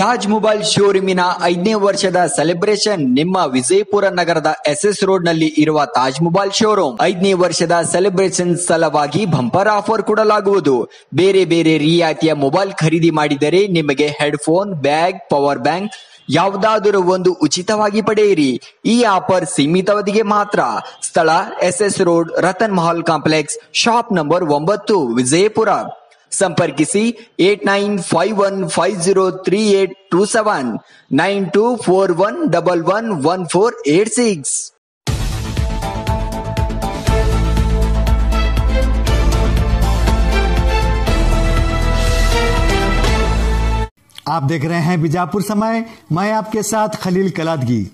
Taj mobile ಶೋರೂಮಿನ ಐದನೇ ವರ್ಷದ celebration ನಿಮ್ಮ ವಿಜಯಪುರ ನಗರದ ಎಸ್ ಎಸ್ ರೋಡ್ನಲ್ಲಿ ಇರುವ ತಾಜ್ ಮೊಬೈಲ್ ಶೋರೂಮ್. ಐದನೇ ವರ್ಷದ ಸೆಲೆಬ್ರೇಷನ್ ಸಲುವಾಗಿ ಬಂಪರ್ ಆಫರ್ ಕೊಡಲಾಗುವುದು. ಬೇರೆ ಬೇರೆ ರಿಯಾಯಿತಿಯ ಮೊಬೈಲ್ ಖರೀದಿ ಮಾಡಿದರೆ ನಿಮಗೆ ಹೆಡ್ಫೋನ್, ಬ್ಯಾಗ್, ಪವರ್ ಬ್ಯಾಂಕ್ ಯಾವುದಾದರೂ ಒಂದು ಉಚಿತವಾಗಿ ಪಡೆಯಿರಿ. ಈ ಆಫರ್ ಸೀಮಿತಾವಧಿಗೆ ಮಾತ್ರ. ಸ್ಥಳ S S road, Ratan Mahal complex, shop number ಒಂಬತ್ತು, ವಿಜಯಪುರ. ಸಂಪರ್ಕಿಸಿ eight nine five one five zero three eight two seven nine two four one double one one four eight six. آپ دیکھ رہے ہیں بیجاپور سمائے میں آپ کے ساتھ خلیل کلادگی۔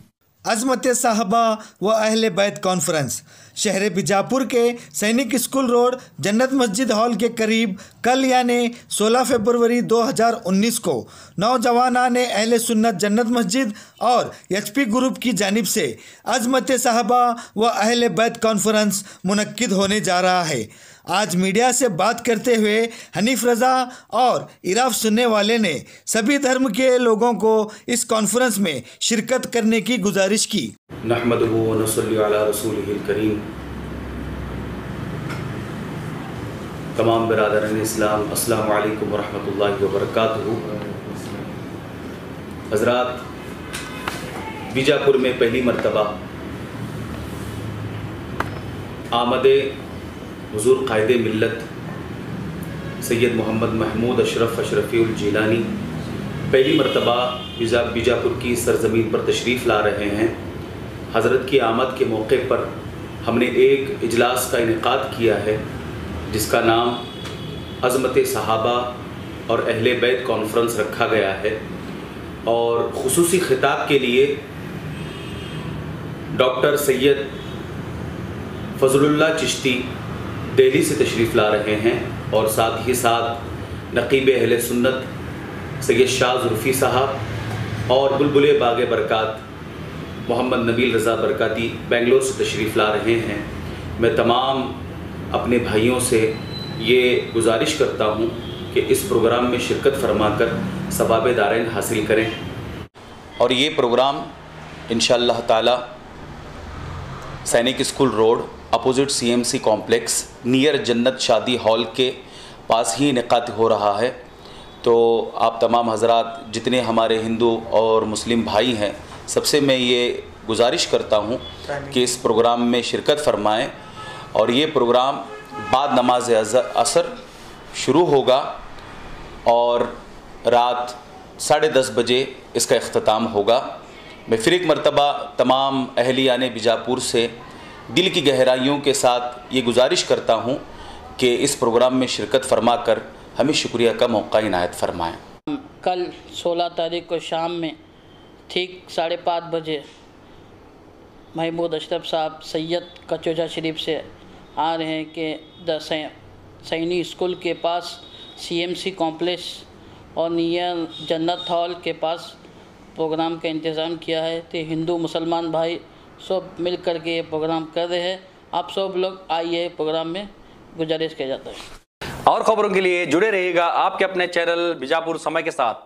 عظمت صاحبہ و اہل بیت کانفرنس شہر بیجاپور کے سینک اسکول روڈ جنت مسجد ہال کے قریب کل یعنی سولہ فبروری دو ہزار انیس کو نوجوانان اہل سنت جنت مسجد اور ایچ پی گروپ کی جانب سے عظمت صحابہ و اہل بیت کانفرنس منعقد ہونے جا رہا ہے۔ آج میڈیا سے بات کرتے ہوئے حنیف رضا اور عراف سننے والے نے سبھی دھرم کے لوگوں کو اس کانفرنس میں شرکت کرنے کی گزارش کی۔ نحمد رسول تمام برادران اسلام، السلام علیکم ورحمۃ اللہ وبرکاتہ۔ حضرات، بیجاپور میں پہلی مرتبہ آمد حضور قائد ملت سید محمد محمود اشرف اشرفی الجیلانی پہلی مرتبہ بیجاپور کی سرزمین پر تشریف لا رہے ہیں۔ حضرت کی آمد کے موقع پر ہم نے ایک اجلاس کا انعقاد کیا ہے۔ جس کا نام عظمت صحابہ اور اہل بیت کانفرنس رکھا گیا ہے اور خصوصی خطاب کے لیے ڈاکٹر سید فضل اللہ چشتی دہلی سے تشریف لا رہے ہیں اور ساتھ ہی ساتھ نقیب اہل سنت سید شاہ ظرفی صاحب اور بلبل باغ برکات محمد نبیل رضا برکاتی بنگلور سے تشریف لا رہے ہیں۔ میں تمام اپنے بھائیوں سے یہ گزارش کرتا ہوں کہ اس پروگرام میں شرکت فرما کر ثواب دارین حاصل کریں۔ اور یہ پروگرام انشاءاللہ اللہ Sainik school road opposite C M C complex near Jannat شادی ہال کے پاس ہی نقاط ہو رہا ہے۔ تو آپ تمام حضرات جتنے ہمارے ہندو اور مسلم بھائی ہیں سب سے میں یہ گزارش کرتا ہوں کہ اس پروگرام میں شرکت فرمائیں۔ اور یہ پروگرام بعد نماز اثر شروع ہوگا اور رات ساڑھے دس بجے اس کا اختتام ہوگا۔ میں پھر ایک مرتبہ تمام اہلیان بیجاپور سے دل کی گہرائیوں کے ساتھ یہ گزارش کرتا ہوں کہ اس پروگرام میں شرکت فرما کر ہمیں شکریہ کا موقع عنایت فرمائیں۔ کل سولہ تاریخ کو شام میں ٹھیک ساڑھے پانچ بجے محمود اشرف صاحب سید کچوجا شریف سے آ رہے ہیں کہ دا سینی اسکول کے پاس سی ایم سی کامپلیس اور نیئر جنت ہال کے پاس پروگرام کا انتظام کیا ہے۔ تو ہندو مسلمان بھائی سب مل کر کے یہ پروگرام کر رہے ہیں۔ آپ سب لوگ آئیے پروگرام میں گزارش کیا جاتا ہے۔ اور خبروں کے لیے جڑے رہے گا آپ کے اپنے چینل بیجاپور سمے کے ساتھ۔